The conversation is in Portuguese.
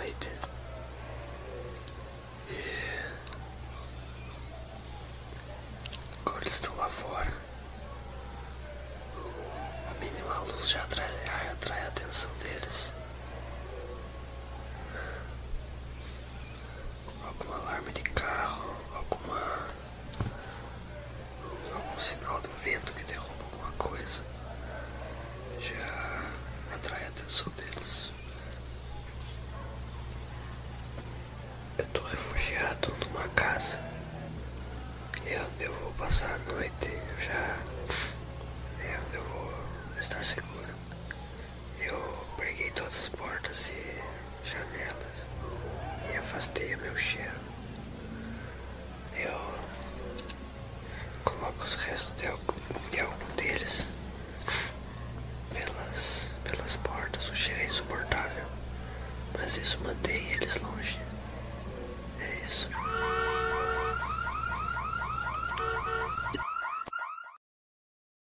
noite. E eles estão lá fora, a mínima luz já atrai, já atrai a atenção deles. Algum alarme de carro, alguma. algum sinal do vento que derruba alguma coisa já atrai a atenção deles. Eu tô refugiado numa casa e onde eu vou passar a noite eu já é onde eu vou estar seguro. Eu preguei todas as portas e janelas e afastei o meu cheiro. Eu coloco os restos de algum, de algum deles pelas, pelas portas. O cheiro é insuportável, mas isso mantém eles longe.